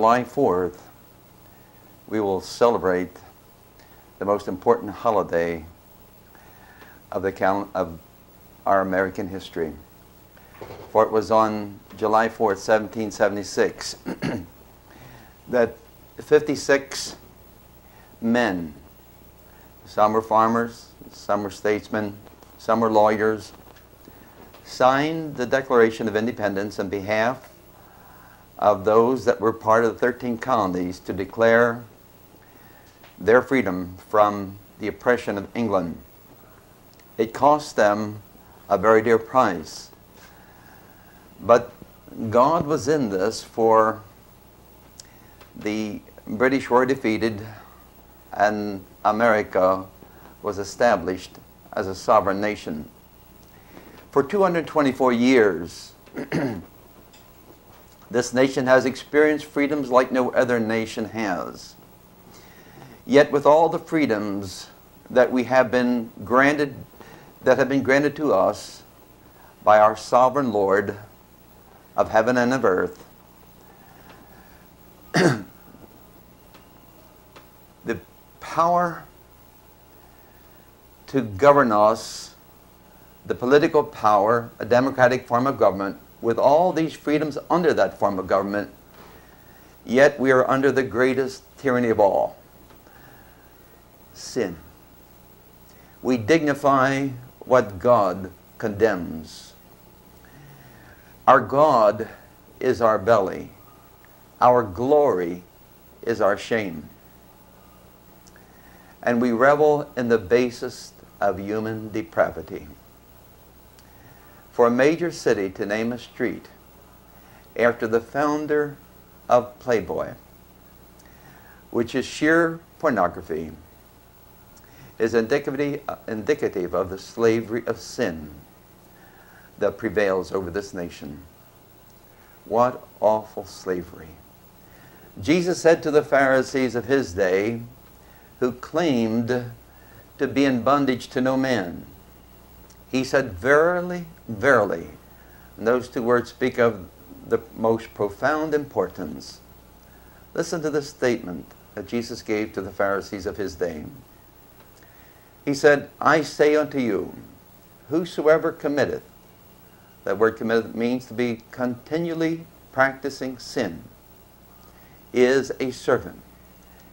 July 4th, we will celebrate the most important holiday of, the cal- of our American history. For it was on July 4th, 1776, that 56 men, some were farmers, some were statesmen, some were lawyers, signed the Declaration of Independence on behalf of those that were part of the 13 colonies to declare their freedom from the oppression of England. It cost them a very dear price. But God was in this for the British were defeated and America was established as a sovereign nation. For 224 years, this nation has experienced freedoms like no other nation has. Yet with all the freedoms that we have been granted, that have been granted to us by our sovereign Lord of heaven and of earth, the power to govern us, the political power, a democratic form of government, with all these freedoms under that form of government, yet we are under the greatest tyranny of all sin. We dignify what God condemns. Our God is our belly. Our glory is our shame. And we revel in the basest of human depravity. For a major city to name a street after the founder of Playboy, which is sheer pornography, is indicative, indicative of the slavery of sin that prevails over this nation. What awful slavery. Jesus said to the Pharisees of his day, who claimed to be in bondage to no man, he said, Verily, verily. And those two words speak of the most profound importance. Listen to this statement that Jesus gave to the Pharisees of his day. He said, I say unto you, whosoever committeth, that word committeth means to be continually practicing sin, is a servant,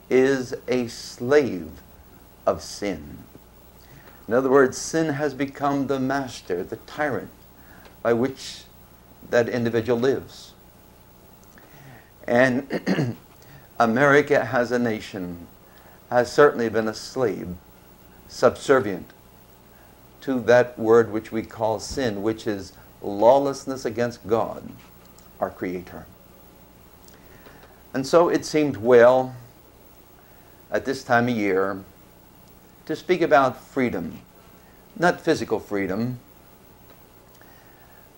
is a slave of sin. In other words, sin has become the master, the tyrant by which that individual lives. And America as a nation has certainly been a slave, subservient to that word which we call sin, which is lawlessness against God, our Creator. And so it seemed well at this time of year to speak about freedom, not physical freedom.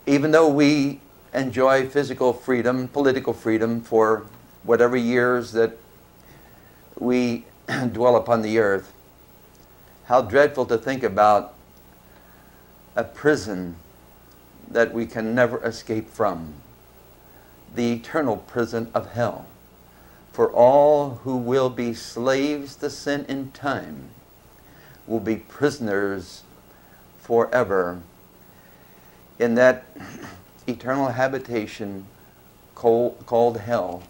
Even though we enjoy physical freedom, political freedom for whatever years that we dwell upon the earth, how dreadful to think about a prison that we can never escape from, the eternal prison of hell, for all who will be slaves to sin in time will be prisoners forever in that eternal habitation called hell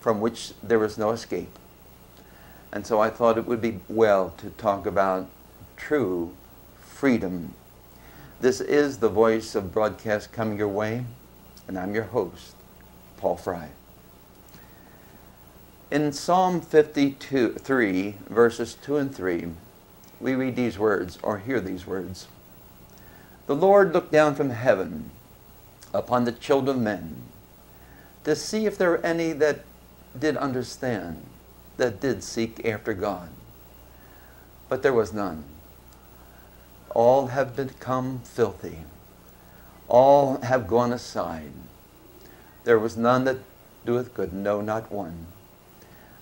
from which there is no escape. And so I thought it would be well to talk about true freedom. This is the voice of broadcast coming your way, and I'm your host, Paul Fry. In Psalm 52, 3, verses 2 and 3, we read these words or hear these words. The Lord looked down from heaven upon the children of men to see if there were any that did understand, that did seek after God. But there was none. All have become filthy. All have gone aside. There was none that doeth good, no, not one.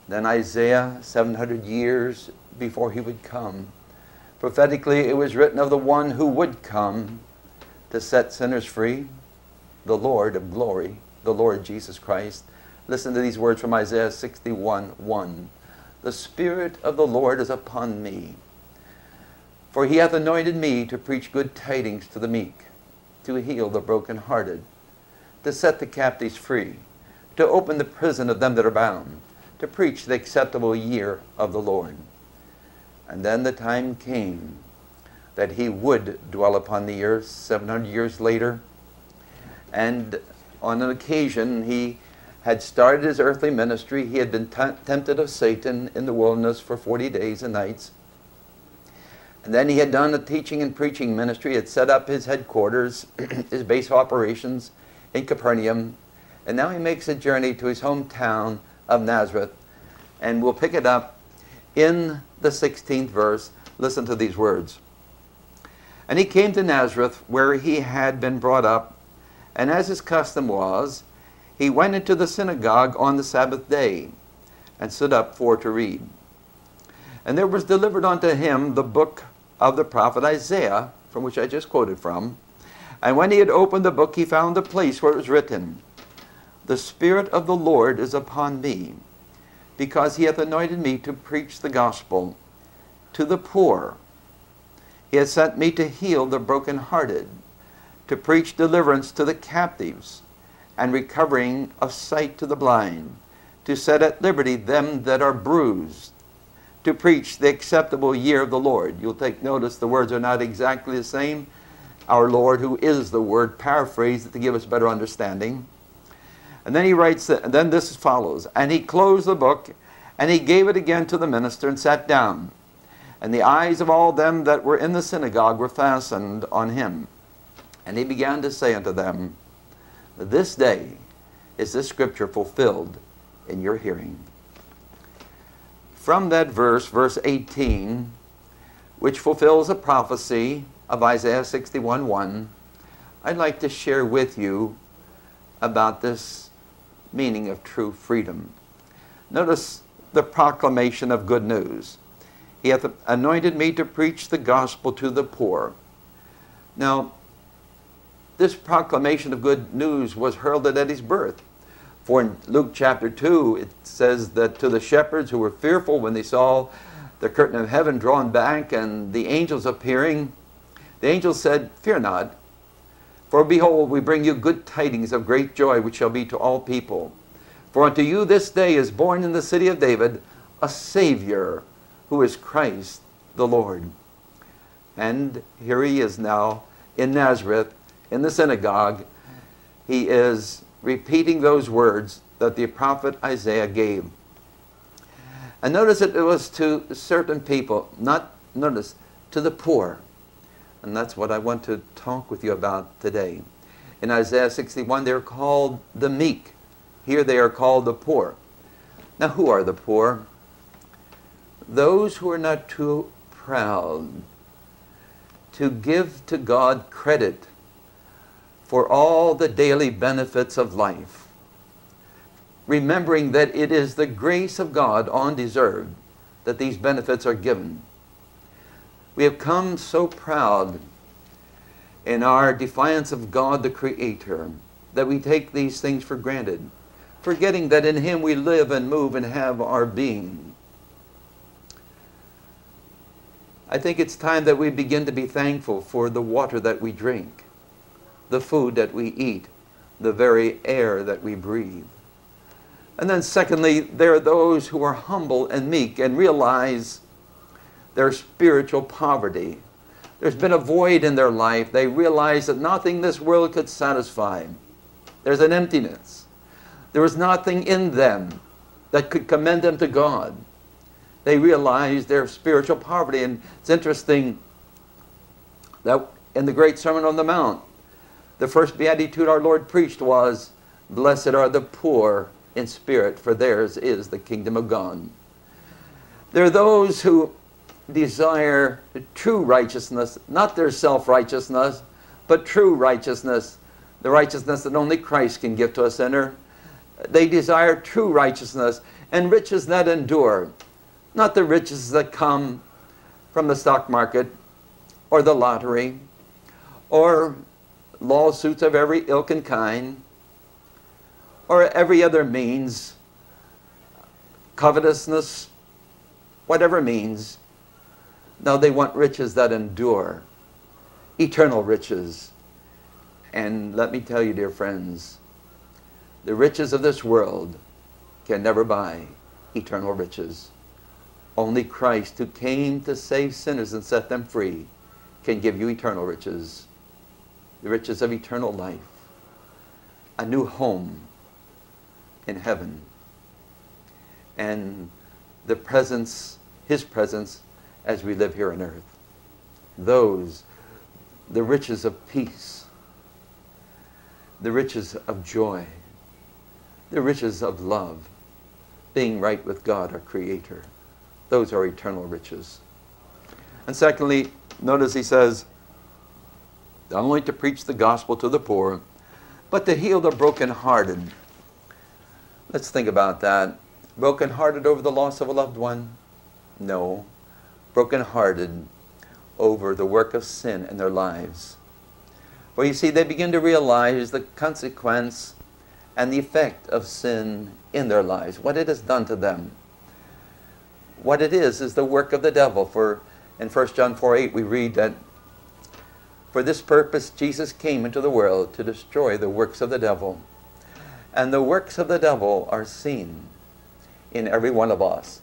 Then Isaiah, 700 years before he would come, Prophetically, it was written of the one who would come to set sinners free, the Lord of glory, the Lord Jesus Christ, Listen to these words from Isaiah 61 1. The Spirit of the Lord is upon me, for he hath anointed me to preach good tidings to the meek, to heal the brokenhearted, to set the captives free, to open the prison of them that are bound, to preach the acceptable year of the Lord. And then the time came that he would dwell upon the earth 700 years later. And on an occasion, he had started his earthly ministry. He had been tempted of Satan in the wilderness for 40 days and nights. And then he had done a teaching and preaching ministry, had set up his headquarters, his base of operations in Capernaum. And now he makes a journey to his hometown of Nazareth. And we'll pick it up in the 16th verse. Listen to these words. And he came to Nazareth, where he had been brought up. And as his custom was, he went into the synagogue on the Sabbath day and stood up for to read. And there was delivered unto him the book of the prophet Isaiah, from which I just quoted from. And when he had opened the book, he found the place where it was written, The Spirit of the Lord is upon me, because he hath anointed me to preach the gospel to the poor. He hath sent me to heal the brokenhearted, to preach deliverance to the captives, and recovering of sight to the blind, to set at liberty them that are bruised, to preach the acceptable year of the Lord. You'll take notice the words are not exactly the same. Our Lord, who is the Word, paraphrased to give us better understanding. And then he writes, that, then this follows, and he closed the book, and he gave it again to the minister, and sat down. And the eyes of all them that were in the synagogue were fastened on him. And he began to say unto them, this day is this scripture fulfilled in your hearing. From that verse, verse 18, which fulfills a prophecy of Isaiah 61 1, I'd like to share with you about this meaning of true freedom. Notice the proclamation of good news. He hath anointed me to preach the gospel to the poor. Now, this proclamation of good news was heralded at his birth. For in Luke chapter 2, it says that to the shepherds who were fearful when they saw the curtain of heaven drawn back and the angels appearing, the angels said, Fear not, for behold, we bring you good tidings of great joy, which shall be to all people. For unto you this day is born in the city of David a Savior, who is Christ the Lord. And here he is now in Nazareth, in the synagogue, he is repeating those words that the prophet Isaiah gave. And notice that it was to certain people, not, notice, to the poor. And that's what I want to talk with you about today. In Isaiah 61, they're called the meek. Here they are called the poor. Now, who are the poor? Those who are not too proud to give to God credit for all the daily benefits of life, remembering that it is the grace of God undeserved that these benefits are given. We have come so proud in our defiance of God the Creator that we take these things for granted, forgetting that in Him we live and move and have our being. I think it's time that we begin to be thankful for the water that we drink the food that we eat, the very air that we breathe. And then, secondly, there are those who are humble and meek and realize their spiritual poverty. There's been a void in their life. They realize that nothing this world could satisfy. There's an emptiness. There was nothing in them that could commend them to God. They realize their spiritual poverty. And it's interesting that in the Great Sermon on the Mount, the first beatitude our Lord preached was, Blessed are the poor in spirit, for theirs is the kingdom of God. There are those who desire true righteousness, not their self righteousness, but true righteousness, the righteousness that only Christ can give to a sinner. They desire true righteousness and riches that endure, not the riches that come from the stock market or the lottery or lawsuits of every ilk and kind, or every other means, covetousness, whatever means. No, they want riches that endure, eternal riches. And let me tell you, dear friends, the riches of this world can never buy eternal riches. Only Christ, who came to save sinners and set them free, can give you eternal riches, the riches of eternal life, a new home in heaven, and the presence, His presence, as we live here on earth. Those, the riches of peace, the riches of joy, the riches of love, being right with God, our Creator. Those are eternal riches. And secondly, notice he says, not only to preach the gospel to the poor, but to heal the brokenhearted. Let's think about that. Brokenhearted over the loss of a loved one? No. Brokenhearted over the work of sin in their lives. For you see, they begin to realize the consequence and the effect of sin in their lives, what it has done to them what it is is the work of the devil. For in 1 John 4 8, we read that for this purpose Jesus came into the world to destroy the works of the devil. And the works of the devil are seen in every one of us.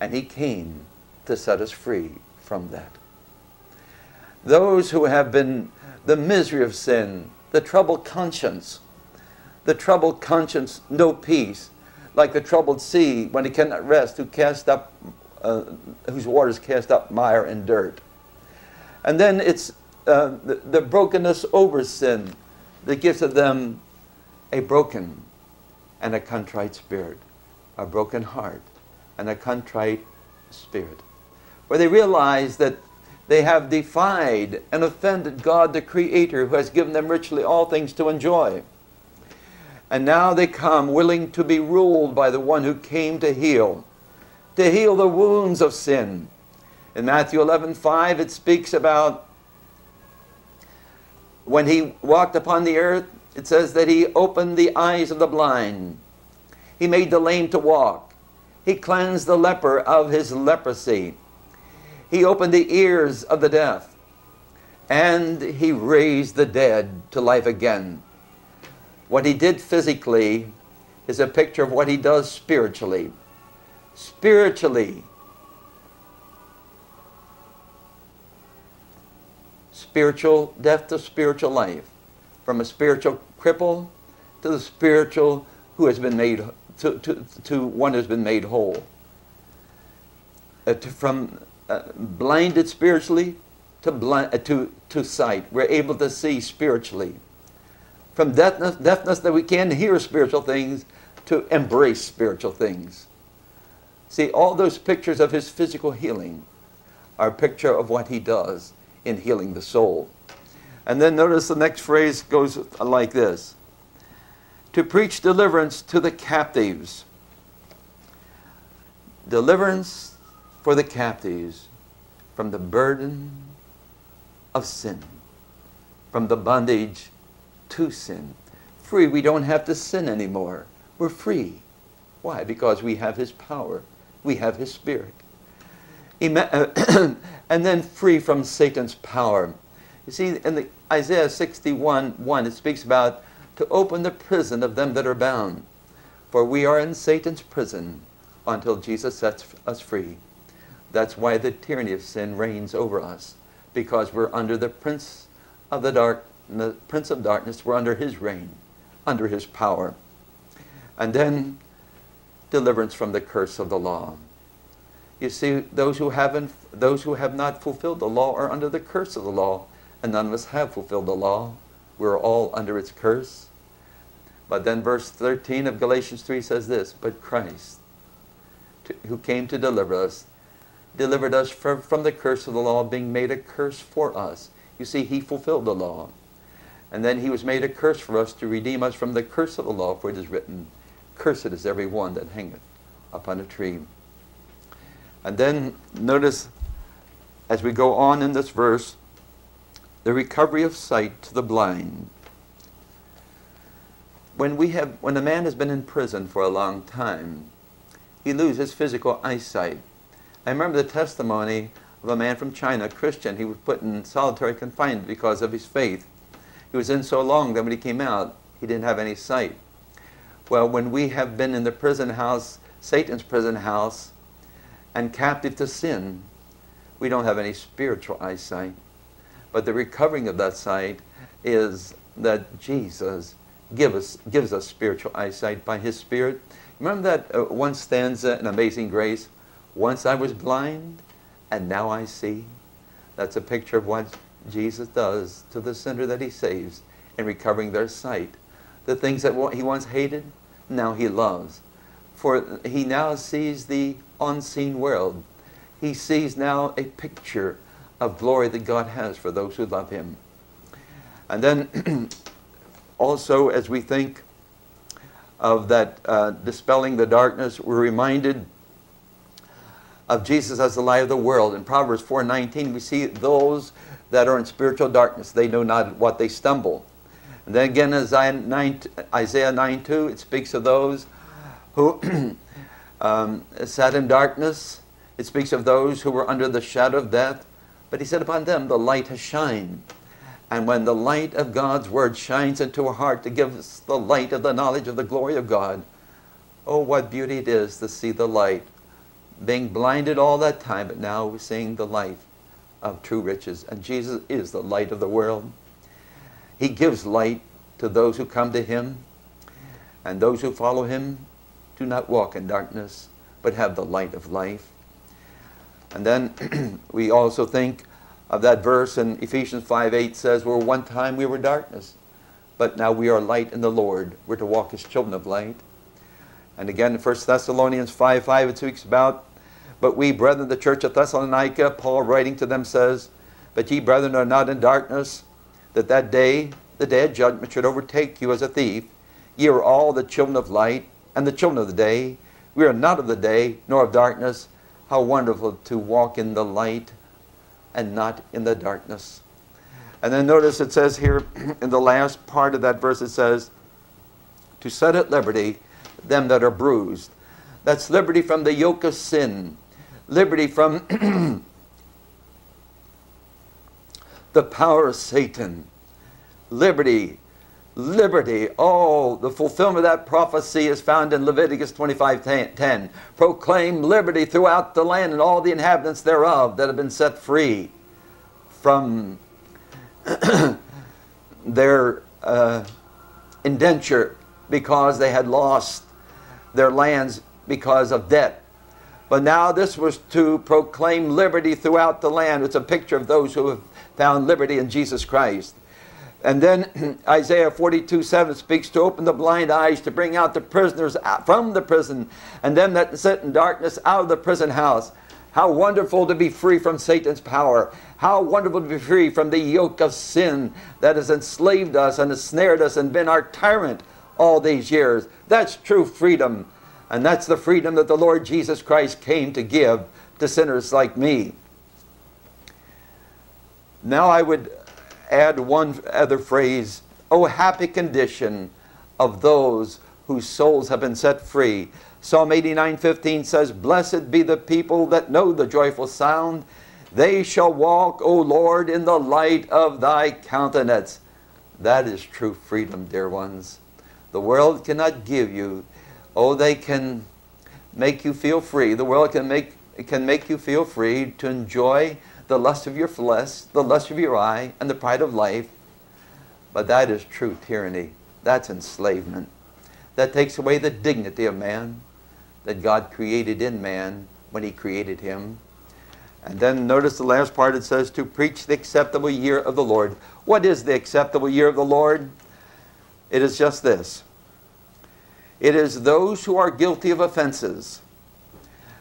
And he came to set us free from that. Those who have been the misery of sin, the troubled conscience, the troubled conscience, no peace, like the troubled sea when it cannot rest, who cast up, uh, whose waters cast up mire and dirt. And then it's uh, the, the brokenness over sin that gives to them a broken and a contrite spirit, a broken heart and a contrite spirit, where they realize that they have defied and offended God the Creator who has given them richly all things to enjoy. And now they come willing to be ruled by the one who came to heal, to heal the wounds of sin. In Matthew 11 5, it speaks about when he walked upon the earth, it says that he opened the eyes of the blind, he made the lame to walk, he cleansed the leper of his leprosy, he opened the ears of the deaf, and he raised the dead to life again. What he did physically is a picture of what he does spiritually. Spiritually, spiritual death to spiritual life, from a spiritual cripple to the spiritual who has been made to, to, to one who's been made whole. Uh, to, from uh, blinded spiritually to, blind, uh, to, to sight. We're able to see spiritually from deafness, deafness that we can hear spiritual things to embrace spiritual things. See, all those pictures of his physical healing are a picture of what he does in healing the soul. And then notice the next phrase goes like this to preach deliverance to the captives. Deliverance for the captives from the burden of sin, from the bondage to sin. Free, we don't have to sin anymore. We're free. Why? Because we have His power, we have His Spirit. and then free from Satan's power. You see, in the Isaiah 61 1, it speaks about to open the prison of them that are bound. For we are in Satan's prison until Jesus sets us free. That's why the tyranny of sin reigns over us, because we're under the prince of the dark the prince of darkness were under his reign, under his power. And then deliverance from the curse of the law. You see, those who haven't, those who have not fulfilled the law are under the curse of the law, and none of us have fulfilled the law. We're all under its curse. But then verse 13 of Galatians 3 says this, but Christ, to, who came to deliver us, delivered us from, from the curse of the law, being made a curse for us. You see, he fulfilled the law. And then he was made a curse for us to redeem us from the curse of the law, for it is written, Cursed is every one that hangeth upon a tree. And then notice, as we go on in this verse, the recovery of sight to the blind. when we have when a man has been in prison for a long time, he loses physical eyesight. I remember the testimony of a man from China, a Christian. He was put in solitary confinement because of his faith. He was in so long that when he came out, he didn't have any sight. Well, when we have been in the prison house, Satan's prison house, and captive to sin, we don't have any spiritual eyesight. But the recovering of that sight is that Jesus give us, gives us spiritual eyesight by his Spirit. Remember that uh, one stanza in Amazing Grace? Once I was blind, and now I see. That's a picture of what Jesus does to the sinner that he saves in recovering their sight. The things that he once hated, now he loves. For he now sees the unseen world. He sees now a picture of glory that God has for those who love him. And then also, as we think of that uh, dispelling the darkness, we're reminded of Jesus as the light of the world. In Proverbs 4.19, we see those that are in spiritual darkness, they know not what they stumble. And then again, Isaiah 9, Isaiah 9.2, it speaks of those who um, sat in darkness. It speaks of those who were under the shadow of death. But he said, upon them the light has shined. And when the light of God's word shines into our heart to give us the light of the knowledge of the glory of God, oh, what beauty it is to see the light. Being blinded all that time, but now we're seeing the light of true riches. And Jesus is the light of the world. He gives light to those who come to him. And those who follow him do not walk in darkness, but have the light of life. And then we also think of that verse in Ephesians 5 8 says, Where one time we were darkness, but now we are light in the Lord. We're to walk as children of light. And again in 1 Thessalonians 5 5 it speaks about, But we, brethren, the church of Thessalonica, Paul writing to them says, But ye, brethren, are not in darkness, that that day, the day of judgment, should overtake you as a thief. Ye are all the children of light and the children of the day. We are not of the day, nor of darkness. How wonderful to walk in the light and not in the darkness. And then notice it says here in the last part of that verse, it says, To set at liberty them that are bruised. That's liberty from the yoke of sin, liberty from the power of Satan, liberty liberty. Oh, the fulfillment of that prophecy is found in Leviticus 25 10. Proclaim liberty throughout the land and all the inhabitants thereof that have been set free from their uh, indenture because they had lost their lands because of debt. But now this was to proclaim liberty throughout the land. It's a picture of those who have found liberty in Jesus Christ. And then Isaiah 42 7 speaks to open the blind eyes, to bring out the prisoners from the prison, and them that sit in darkness out of the prison house. How wonderful to be free from Satan's power. How wonderful to be free from the yoke of sin that has enslaved us and ensnared us and been our tyrant all these years. That's true freedom. And that's the freedom that the Lord Jesus Christ came to give to sinners like me. Now I would add one other phrase Oh, happy condition of those whose souls have been set free. Psalm 89:15 says, Blessed be the people that know the joyful sound. They shall walk, O Lord, in the light of thy countenance. That is true freedom, dear ones. The world cannot give you. Oh, they can make you feel free. The world can make, can make you feel free to enjoy the lust of your flesh, the lust of your eye, and the pride of life. But that is true tyranny. That's enslavement. That takes away the dignity of man that God created in man when he created him. And then notice the last part it says, to preach the acceptable year of the Lord. What is the acceptable year of the Lord? It is just this it is those who are guilty of offenses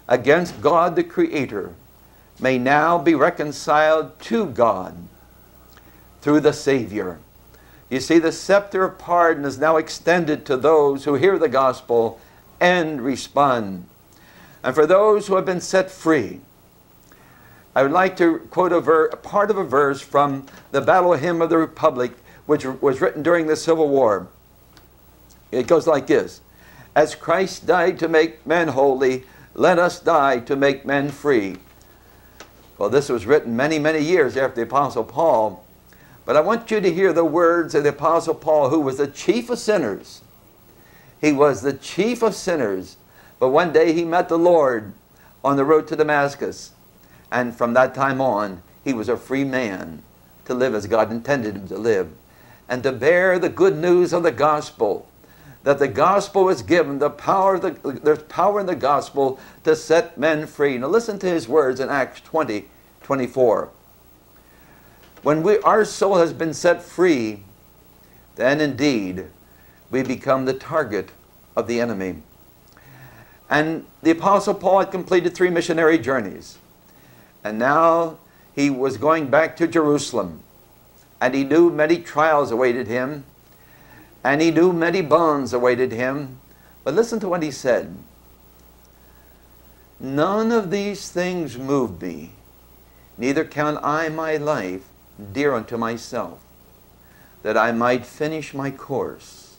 against God the Creator may now be reconciled to God through the Savior. You see, the scepter of pardon is now extended to those who hear the gospel and respond. And for those who have been set free, I would like to quote a, ver- part of a verse from the Battle Hymn of the Republic, which was written during the Civil War. It goes like this As Christ died to make men holy, let us die to make men free. Well, this was written many, many years after the Apostle Paul. But I want you to hear the words of the Apostle Paul, who was the chief of sinners. He was the chief of sinners. But one day he met the Lord on the road to Damascus. And from that time on, he was a free man to live as God intended him to live and to bear the good news of the gospel. That the gospel is given, the power the, there's power in the gospel to set men free. Now listen to his words in Acts 20, 24. When we, our soul has been set free, then indeed we become the target of the enemy. And the Apostle Paul had completed three missionary journeys. And now he was going back to Jerusalem. And he knew many trials awaited him. And he knew many bonds awaited him. But listen to what he said. None of these things move me, neither count I my life dear unto myself, that I might finish my course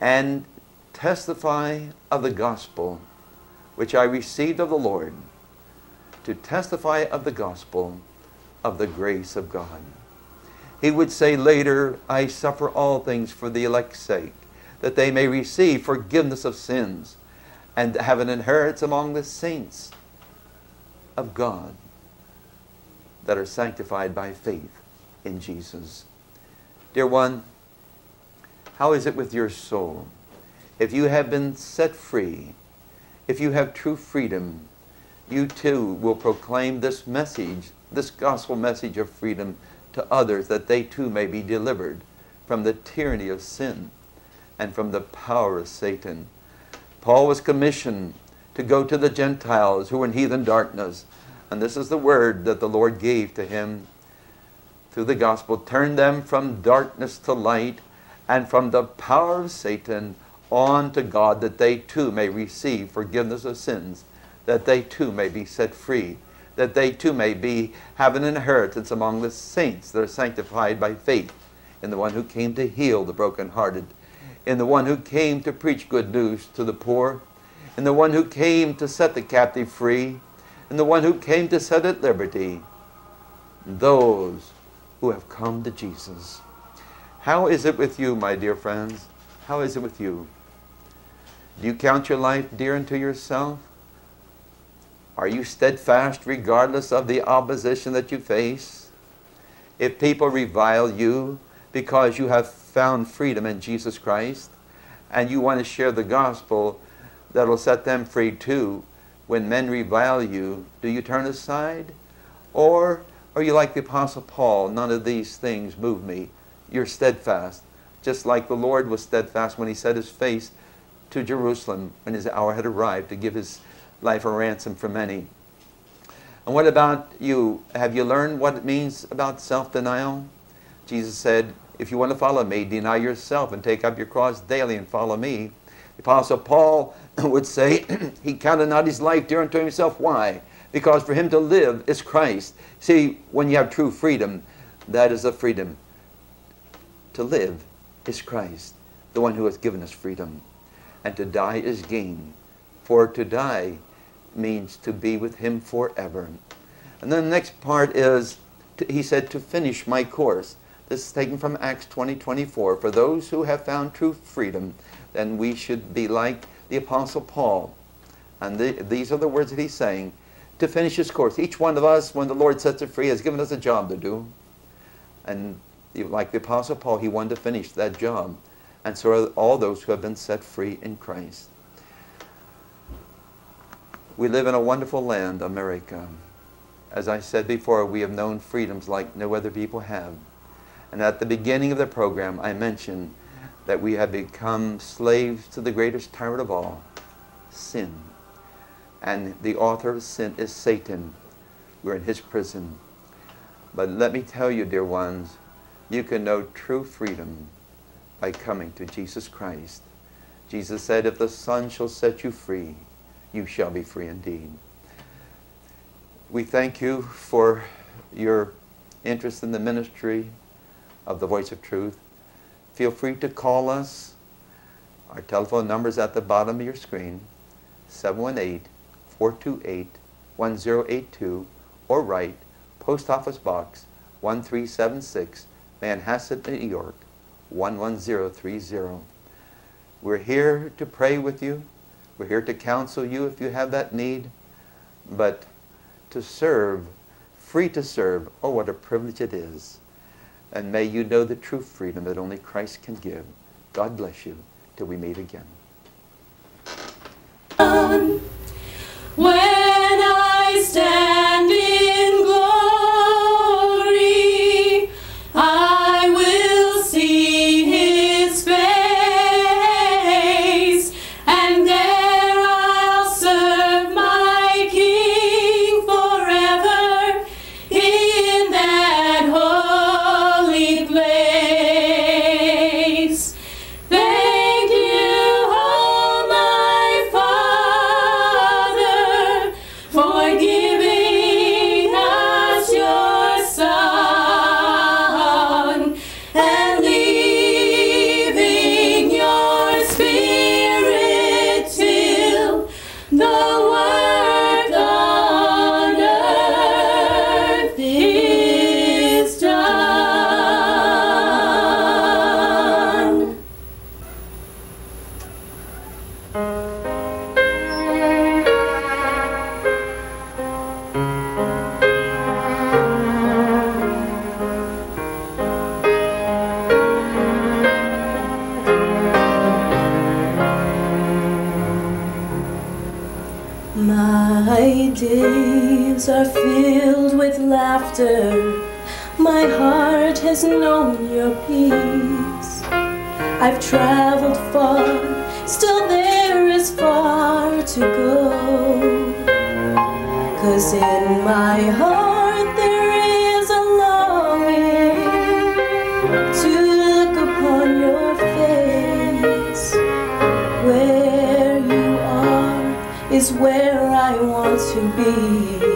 and testify of the gospel which I received of the Lord, to testify of the gospel of the grace of God. He would say later, I suffer all things for the elect's sake, that they may receive forgiveness of sins and have an inheritance among the saints of God that are sanctified by faith in Jesus. Dear one, how is it with your soul? If you have been set free, if you have true freedom, you too will proclaim this message, this gospel message of freedom to others that they too may be delivered from the tyranny of sin and from the power of Satan. Paul was commissioned to go to the Gentiles who were in heathen darkness and this is the word that the Lord gave to him through the gospel. Turn them from darkness to light and from the power of Satan on to God that they too may receive forgiveness of sins, that they too may be set free, that they too may be have an inheritance among the saints that are sanctified by faith in the one who came to heal the brokenhearted, in the one who came to preach good news to the poor, in the one who came to set the captive free, in the one who came to set at liberty those who have come to Jesus. How is it with you, my dear friends? How is it with you? Do you count your life dear unto yourself? Are you steadfast regardless of the opposition that you face? If people revile you because you have found freedom in Jesus Christ and you want to share the gospel that'll set them free too, when men revile you, do you turn aside? Or are you like the Apostle Paul? None of these things move me. You're steadfast. Just like the Lord was steadfast when he set his face to Jerusalem when his hour had arrived to give his life a ransom for many. And what about you? Have you learned what it means about self-denial? Jesus said, if you want to follow me, deny yourself and take up your cross daily and follow me. The Apostle Paul would say he counted not his life dear unto himself. Why? Because for him to live is Christ. See, when you have true freedom, that is the freedom. To live is Christ, the one who has given us freedom. And to die is gain. For to die means to be with him forever. And then the next part is, to, he said, to finish my course. This is taken from Acts 20, 24. For those who have found true freedom, then we should be like the Apostle Paul. And the, these are the words that he's saying to finish his course. Each one of us, when the Lord sets us free, has given us a job to do. And like the Apostle Paul, he wanted to finish that job. And so are all those who have been set free in Christ. We live in a wonderful land, America. As I said before, we have known freedoms like no other people have. And at the beginning of the program, I mentioned that we have become slaves to the greatest tyrant of all, sin. And the author of sin is Satan. We're in his prison. But let me tell you, dear ones, you can know true freedom by coming to Jesus Christ. Jesus said, if the Son shall set you free, you shall be free indeed. We thank you for your interest in the ministry of the Voice of Truth. feel free to call us. Our telephone number is at the bottom of your screen, 718-428-1082, or write Post Office Box 1376, Manhasset, New York, 11030. We're here to pray with you. We're here to counsel you if you have that need. But to serve, free to serve, oh, what a privilege it is. And may you know the true freedom that only Christ can give. God bless you till we meet again. When to go. Cause in my heart there is a longing to look upon your face. Where you are is where I want to be.